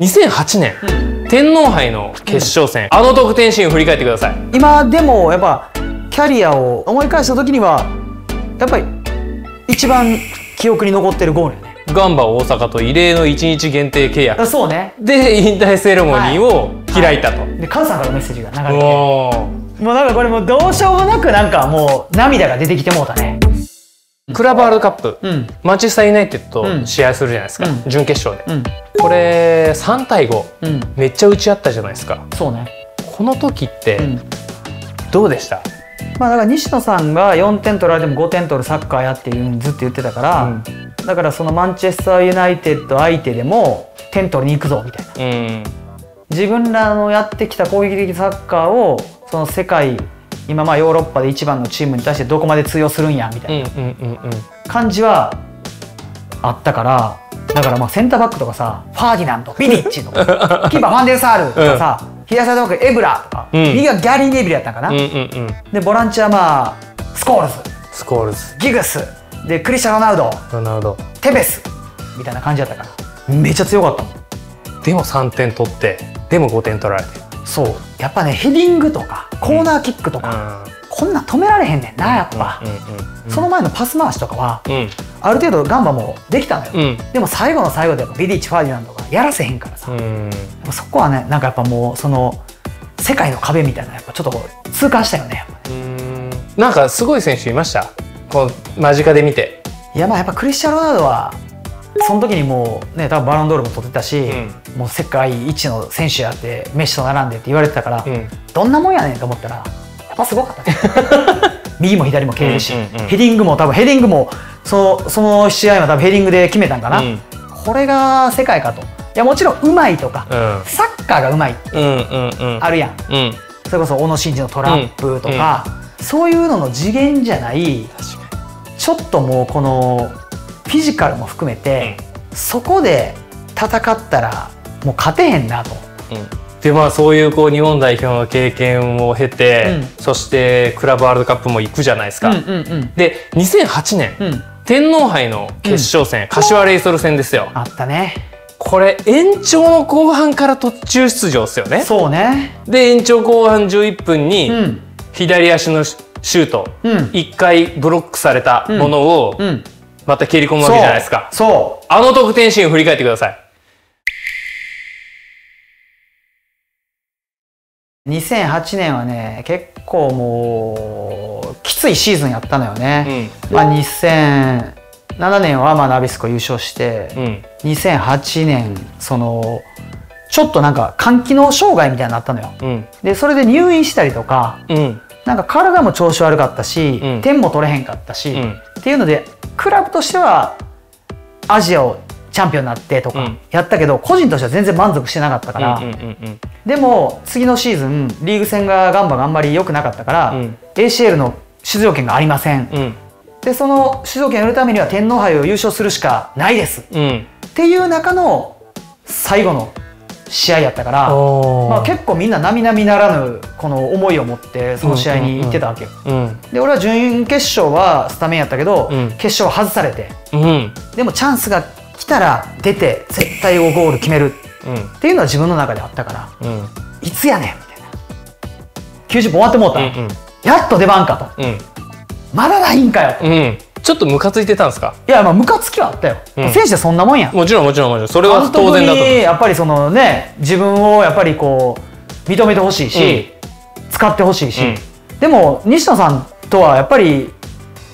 2008年、うん、天皇杯の決勝戦、うん、あの得点シーンを振り返ってください。今でもやっぱキャリアを思い返した時にはやっぱり一番記憶に残ってるゴールよね。ガンバ大阪と異例の1日限定契約。そうね。で引退セレモニーを開いたと、はい。はい、でカズさんからメッセージが流れて。もうなんかこれもうどうしようもなくなんかもう涙が出てきてもうたねクラブワールドカップ、うん、マンチェスターユナイテッドと試合するじゃないですか、うん、準決勝で、うん、これ3対5、めっちゃ打ち合ったじゃないですか。そうね。この時ってどうでした、まあだから西野さんが4点取られても5点取るサッカーやっていうずっと言ってたから、だからそのマンチェスターユナイテッド相手でも点取りに行くぞみたいな、自分らのやってきた攻撃的サッカーをその世界今まあヨーロッパで一番のチームに対してどこまで通用するんやみたいな感じはあったからだからまあセンターバックとかさファーディナンドビディッチとかキーパーファンデルサールとかさ、うん、左サイドバックエブラとか、うん、右がギャリー・ネビルやったんかな、うんうんうん、でボランチはまあスコールズ。スコールズ。ギグス。でクリスチャン・ロナウド。ロナウド。テベス。みたいな感じだったから。めっちゃ強かったもん。でも3点取ってでも5点取られてそう。やっぱねヘディングとかコーナーキックとか、うん、こんな止められへんねんなやっぱ、その前のパス回しとかは、うん、ある程度ガンバもできたのよ、うん、でも最後の最後でビディッチ・ファーディナンドがやらせへんからさ、そこはねなんかやっぱもうその世界の壁みたいなやっぱちょっと痛感したよねねなんかすごい選手いました？こう間近で見て。いやまあやっぱクリスチャン・ロナウドはその時にもうね多分バロンドールも取ってたし、うん、もう世界一の選手やってメッシと並んでって言われてたから、うん、どんなもんやねんと思ったらやっぱすごかったね。右も左も蹴れるし、うんうんうん、ヘディングも多分ヘディングもそのその試合は多分ヘディングで決めたんかな、うん、これが世界かと。いやもちろんうまいとか、うん、サッカーがうまいってあるやん、それこそ小野伸二のトラップとか、そういうのの次元じゃないちょっともうこのフィジカルも含めて、うん、そこで戦ったらもう勝てへんなと。うん。でまあそういうこう日本代表の経験を経て、うん、そしてクラブワールドカップも行くじゃないですか。うんうんうん、で2008年、うん、天皇杯の決勝戦、うん、柏レイソル戦ですよ。あったね。これ延長の後半から途中出場ですよね。そうね。で延長後半11分に左足のシュート、うん、1回ブロックされたものをまた蹴り込むわけじゃないですか。そう。あの得点シーンを振り返ってください2008年はね結構もうきついシーズンやったのよね、うん、まあ、2007年はまあナビスコ優勝して、うん、2008年そのちょっとなんか肝機能障害みたいになったのよ、うん、でそれで入院したりとか、うん、なんか体も調子悪かったし、うん、点も取れへんかったし、っていうのでクラブとしてはアジアをチャンピオンになってとかやったけど、うん、個人としては全然満足してなかったから、でも次のシーズンリーグ戦がガンバがあんまり良くなかったから、うん、ACL の出場権がありません、うん、でその出場権を得るためには天皇杯を優勝するしかないです、っていう中の最後の試合やったから、まあ、結構みんな並々ならぬこの思いを持ってその試合に行ってたわけよ、で俺は準決勝はスタメンやったけど、うん、決勝外されて、うん、でもチャンスが来たら出て絶対をゴール決めるっていうのは自分の中であったから、うん、いつやねんみたいな。90分終わってもうた、うんうん、やっと出番かと、まだないんかよと。ちょっとムカついてたんですか？いやまあムカつきはあったよ、うん、選手ってそんなもんや。もちろんもちろんもちろん。それは当然だと。やっぱりそのね自分をやっぱりこう認めてほしいし、うん、使ってほしいし、うん、でも西野さんとはやっぱり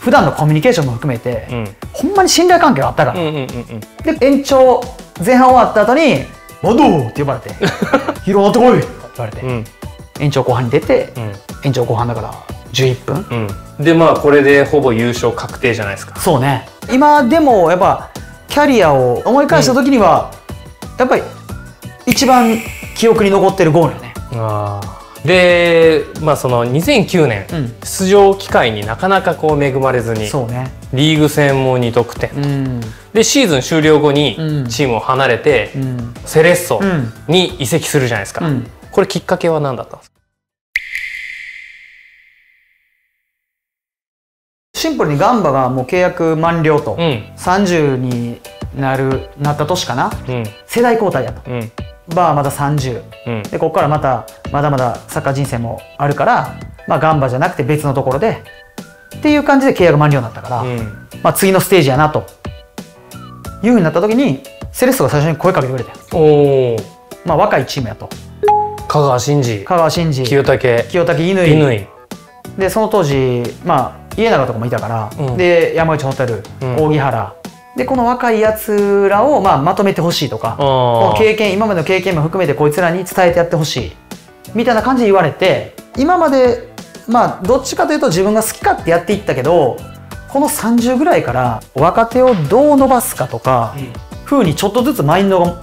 普段のコミュニケーションも含めて、うん、ほんまに信頼関係があったから、うんうんうんうん、で延長前半終わった後に「マドー!」って呼ばれて「拾ってこい!」って言われて、延長後半に出て、延長後半だから11分、うん、でまあこれでほぼ優勝確定じゃないですか。そうね。今でもやっぱキャリアを思い返した時には、うん、やっぱり一番記憶に残ってるゴールよね。あでまあその2009年、うん、出場機会になかなかこう恵まれずにそうね。リーグ戦も2得点、うん、でシーズン終了後にチームを離れて、セレッソに移籍するじゃないですか、これきっかけは何だったんですか？シンプルにガンバがもう契約満了と、うん、30になるなった年かな、うん、世代交代やと、うん、まあまだ30、うん、でここからまたまだまだサッカー人生もあるから、まあ、ガンバじゃなくて別のところでっていう感じで契約満了になったから、うん、まあ、次のステージやなと。いうふうになった時にセレッソが最初に声かけてくれてお、まあ、若いチームやと。香川真司。香川真司。清武。清武乾でその当時まあ家長とかもいたから、うん、で山内ホテル、うん、扇原でこの若いやつらをまあまとめてほしいとか経験今までの経験も含めてこいつらに伝えてやってほしいみたいな感じで言われて今までまあどっちかというと自分が好き勝手やっていったけどこの30ぐらいから若手をどう伸ばすかとか、うん、ふうにちょっとずつマインドが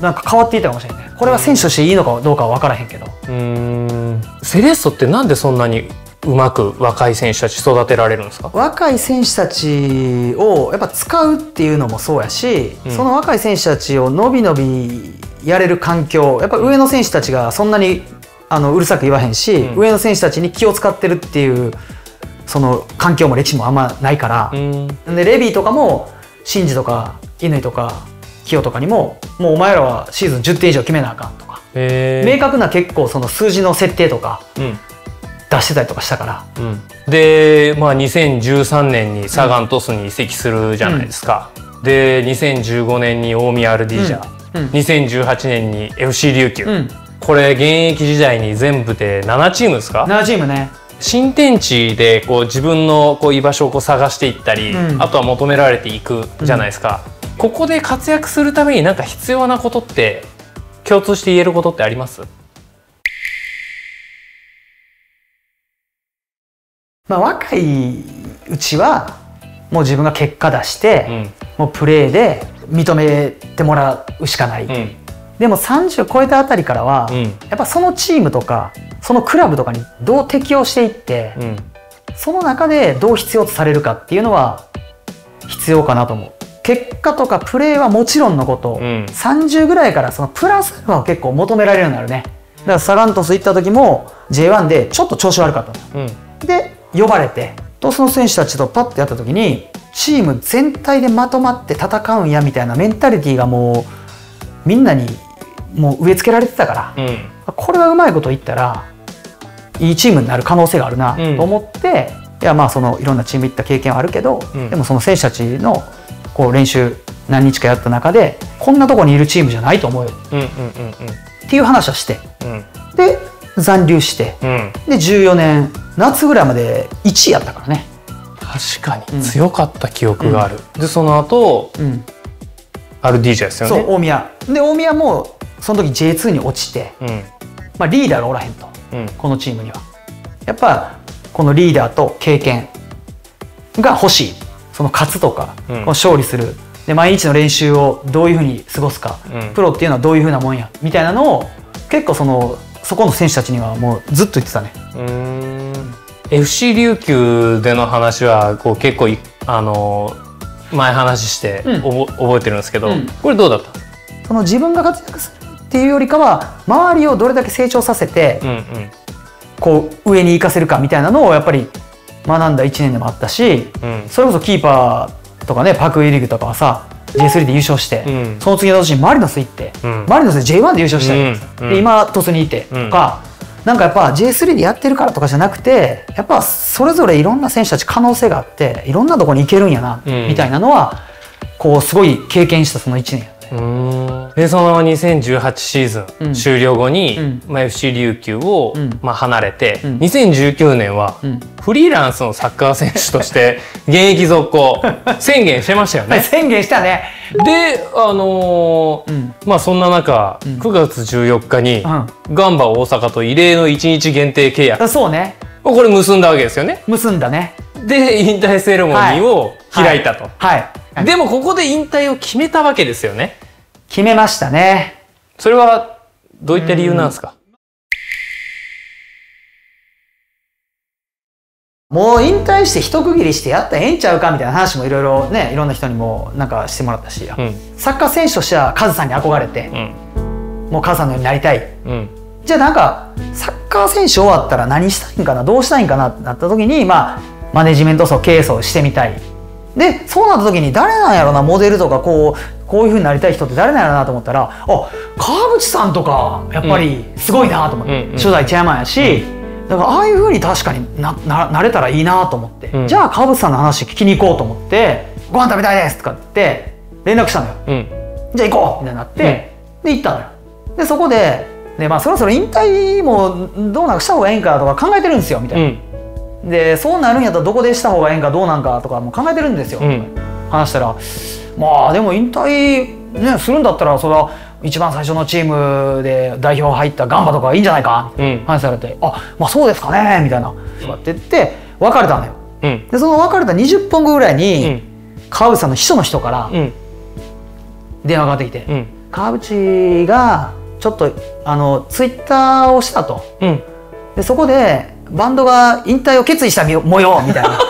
なんか変わっていったかもしれないこれは選手としていいのかどうかは分からへんけど。うん。セレッソってなんでそんなにうまく若い選手たち育てられるんですか？若い選手たちをやっぱ使うっていうのもそうやし、うん、その若い選手たちをのびのびやれる環境やっぱ上の選手たちがそんなにあのうるさく言わへんし、うん、上の選手たちに気を使ってるっていうその環境も歴史もあんまないから、うん、でレビーとかもシンジとか乾とか清とかにももうお前らはシーズン10点以上決めなあかんとか明確な結構その数字の設定とか出してたりとかしたから、うん、で、まあ、2013年にサガン鳥栖に移籍するじゃないですか、うん、で2015年に大宮アルディージャ、うん、2018年に FC 琉球、これ現役時代に全部で7チームですか？7チームね。新天地でこう自分のこう居場所をこう探していったり、あとは求められていくじゃないですか、ここで活躍するために何か必要なことって共通して言えることってあります？まあ、若いうちはもう自分が結果出して、うん、もうプレーで認めてもらうしかない、うん、でも30超えたあたりからは、うん、やっぱそのチームとかそのクラブとかにどう適応していって、その中でどう必要とされるかっていうのは必要かなと思う。結果とかプレーはもちろんのこと、うん、30ぐらいからそのプラスは結構求められるようになるね。だからサガントス行った時も J1 でちょっと調子悪かったの、うん、で呼ばれてとその選手たちとパッてやった時にチーム全体でまとまって戦うんやみたいなメンタリティーがもうみんなにもう植え付けられてたから、うん、これはうまいこと言ったらいいチームになる可能性があるなと思って、いやまあそのいろんなチーム行った経験はあるけど、でもその選手たちのこう練習何日かやった中でこんなとこにいるチームじゃないと思うよ、うんうんうんうん、っていう話をして、うん、で残留して、うん、で14年夏ぐらいまで1位やったからね。確かに。強かった記憶がある、うん、でその後、うん、アルディージャですよね。そう大宮。で大宮もその時 J2 に落ちて、まあ、リーダーがおらへんと、このチームには。やっぱこのリーダーと経験が欲しい。その勝つとか、うん、勝利する。で毎日の練習をどういうふうに過ごすか、うん、プロっていうのはどういうふうなもんや。みたいなのを結構そのそこの選手たちにはもうずっと言ってたね。うん。FC 琉球での話はこう結構あの前話して、うん、覚えてるんですけど、うん、これどうだった？その自分が活躍するっていうよりかは周りをどれだけ成長させて、うんうん、こう上に行かせるかみたいなのをやっぱり学んだ1年でもあったし、うん、それこそキーパーとかねパク・イリグとかはさ J3 で優勝して、うん、その次の年にマリノス行って、うん、マリノスで J1 で優勝したり、で今鳥栖にいてとか、なんかやっぱ J3 でやってるからとかじゃなくてやっぱそれぞれいろんな選手たち可能性があっていろんなとこに行けるんやな、みたいなのはこうすごい経験したその1年。やね。でその2018シーズン終了後に、うん、まあ、FC 琉球を、うん、まあ、離れて、うん、2019年はフリーランスのサッカー選手として 現役続行。宣言してましたよね。宣言したね。であのー、まあそんな中、うん、9月14日に、ガンバ大阪と異例の1日限定契約。そうね。これ結んだわけですよね。結んだね。で引退セレモニーを開いたと。はい、はい、でもここで引退を決めたわけですよね。決めましたね。それはどういった理由なんですか、もう引退して一区切りしてやったらええんちゃうかみたいな話もいろいろねいろんな人にもなんかしてもらったし、うん、サッカー選手としてはカズさんに憧れて、うん、もうカズさんのようになりたい、うん、じゃあなんかサッカー選手終わったら何したいんかなどうしたいんかなってなった時にまあマネジメント層経営層してみたいでそうなった時に誰なんやろなモデルとかこうこういうふうになりたい人って誰なんやろなと思ったらあ川淵さんとかやっぱりすごいなと思って、うん、初代チェアマンやし、うん、だからああいうふうに確かになななれたらいいなと思って、うん、じゃあ川淵さんの話聞きに行こうと思って「ご飯食べたいです」とかって連絡したのよ、じゃあ行こうみたいになって、で行ったのよ。でそこでで、まあ、そろそろ引退もどうなんかした方がええんかとか考えてるんですよみたいな、でそうなるんやったらどこでした方がええんかどうなんかとかも考えてるんですよ、話したらまあでも引退、ね、するんだったらそれは一番最初のチームで代表入ったガンバとかいいんじゃないか、うん、話されて「あまあそうですかね」みたいな。とかって言って別れたのよ。うん、でその別れた20分後ぐらいに、川内さんの秘書の人から電話がかかってきて、うん、川内がちょっとあのツイッターをしたと、でそこでバンドが引退を決意した模様みたいな。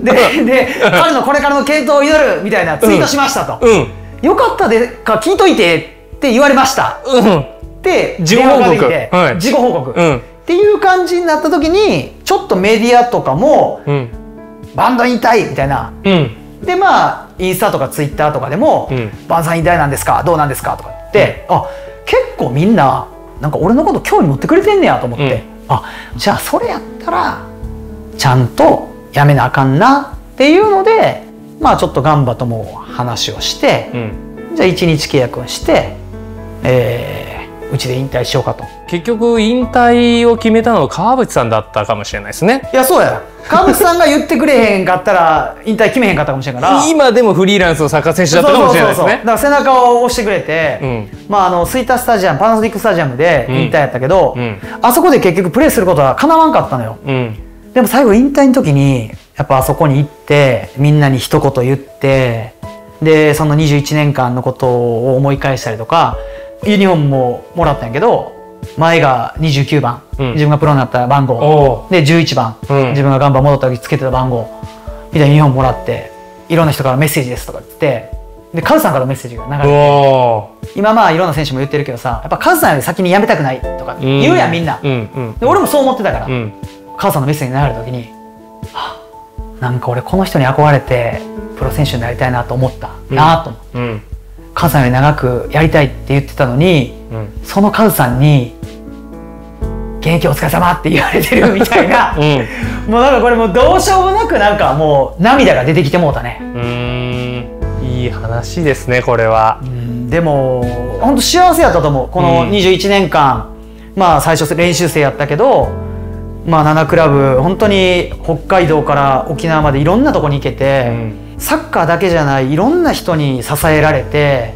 でで彼のこれからの系統を祈るみたいなツイートしましたと、うん、よかったでか聞いといてって言われました、うん、で自己報告、はい、自己報告、うん、っていう感じになった時にちょっとメディアとかも、うん、バンド引退みたいな、うん、でまあインスタとかツイッターとかでも「バンさん引退なんですかどうなんですか?」とかって、あ結構みんななんか俺のこと興味持ってくれてんねやと思って、うん、あじゃあそれやったらちゃんとやめなあかんなっていうのでまあちょっとガンバとも話をして、うん、じゃあ1日契約をして、えー、うちで引退しようかと結局引退を決めたのは川淵さんだったかもしれないですね。いやそうや。川淵さんが言ってくれへんかったら引退決めへんかったかもしれんから。今でもフリーランスのサッカー選手だったかもしれないですね。だから背中を押してくれて、うん、まああのスイタスタジアムパナソニックスタジアムで引退やったけど、うん、あそこで結局プレーすることはかなわんかったのよ、うん。でも最後引退の時にやっぱあそこに行ってみんなに一言言ってでその21年間のことを思い返したりとかユニフォームももらったんやけど前が29番、うん、自分がプロになった番号。で11番、うん、自分がガンバ戻った時つけてた番号。みたいなユニフォームもらっていろんな人からメッセージですとか言って。でカズさんからメッセージが流れて。今まあいろんな選手も言ってるけどさやっぱカズさんより先に辞めたくないとか言うやんみんな、うん、で俺もそう思ってたから、母さんのメッセージに流れた時に、はあ、なんか俺この人に憧れてプロ選手になりたいなと思ったなと思って、うん、母さんより長くやりたいって言ってたのに、うん、そのカズさんに「現役お疲れ様って言われてるみたいな、うん、もうなんかこれもうどうしようもなくなんかもう涙が出てきてもうたね。うん。いい話ですねこれは。でも本当幸せやったと思う。この21年間、まあ最初練習生やったけどまあ、7クラブ本当に北海道から沖縄までいろんなとこに行けて、うん、サッカーだけじゃないいろんな人に支えられて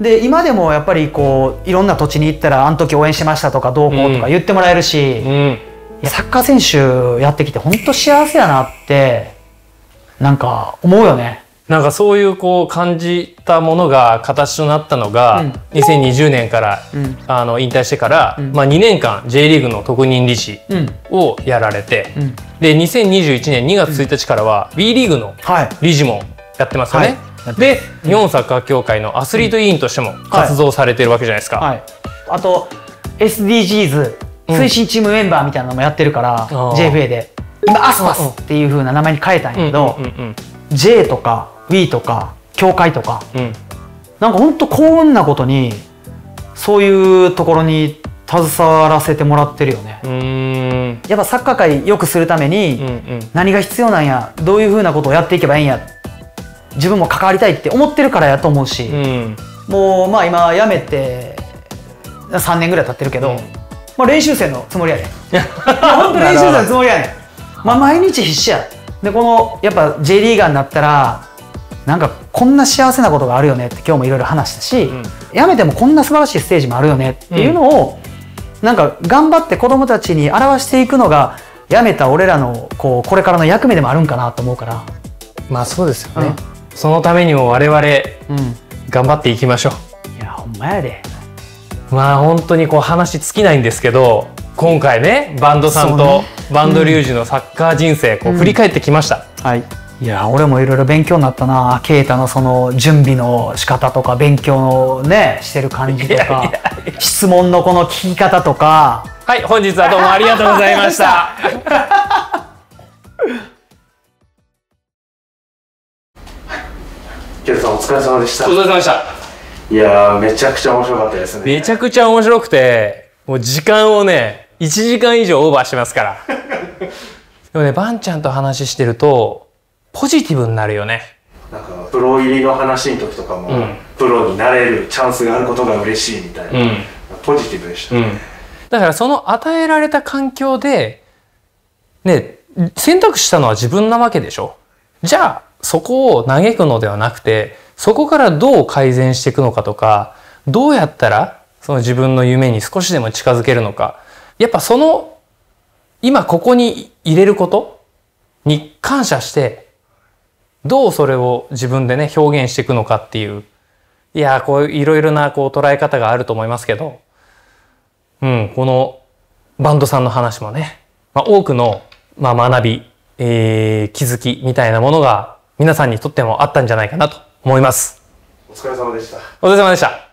で今でもやっぱりこういろんな土地に行ったらあの時応援しましたとかどうこうとか言ってもらえるし、うん。うん、サッカー選手やってきて本当幸せやなってなんか思うよね。なんかそういうこう感じたものが形となったのが、うん、2020年から、うん、あの引退してから、うん、まあ、2年間 J リーグの特任理事をやられて、うん、で2021年2月1日からは B リーグの理事もやってますよね。はい、で日本サッカー協会のアスリート委員としても活動されてるわけじゃないですか。はい。はい、あと SDGs 推進チームメンバーみたいなのもやってるから、JFA で。今アスパスっていうふうな名前に変えたんやけど、J とか Wii とか教会とか、うん、なんか本当幸運なことにそういうところに携わらせてもらってるよねやっぱサッカー界良くするために何が必要なんやどういうふうなことをやっていけばいいんや自分も関わりたいって思ってるからやと思うし、うん、もうまあ今辞めて3年ぐらい経ってるけど、うん、まあ、練習生のつもりやね本当練習生のつもりやねまあ毎日必死や。でこのやっぱ J リーガーになったらなんかこんな幸せなことがあるよねって今日もいろいろ話したし、うん、やめてもこんな素晴らしいステージもあるよねっていうのを、うん、なんか頑張って子供たちに表していくのがやめた俺らのこうこれからの役目でもあるんかなと思うから。まあそうですよね、うん、そのためにも我々、頑張っていきましょう。いやほんまやで。まあ本当にこう話尽きないんですけど今回ねバンドさんとバンドリュージュのサッカー人生こう振り返ってきました、はいいや俺もいろいろ勉強になったな。啓太のその準備の仕方とか勉強のねしてる感じとか質問のこの聞き方とか。はい本日はどうもありがとうございました。疲れ様でした。お疲れ様でした。いやめちゃくちゃ面白かったですね。めちゃくちゃ面白くてもう時間をね1時間以上オーバーしてますから。でもねばんちゃんと話してるとポジティブになるよね。なんかプロ入りの話の時とかも、うん、プロになれるチャンスがあることが嬉しいみたいな、うん、ポジティブでした、うん、だからその与えられた環境でね選択したのは自分なわけでしょ？じゃあそこを嘆くのではなくてそこからどう改善していくのかとかどうやったらその自分の夢に少しでも近づけるのか。やっぱその今ここに入れることに感謝してどうそれを自分でね表現していくのかっていう。いやこういろいろなこう捉え方があると思いますけど。うんこのバンドさんの話もね、まあ、多くの、まあ、学び、えー、気づきみたいなものが皆さんにとってもあったんじゃないかなと思います。お疲れ様でした。お疲れ様でした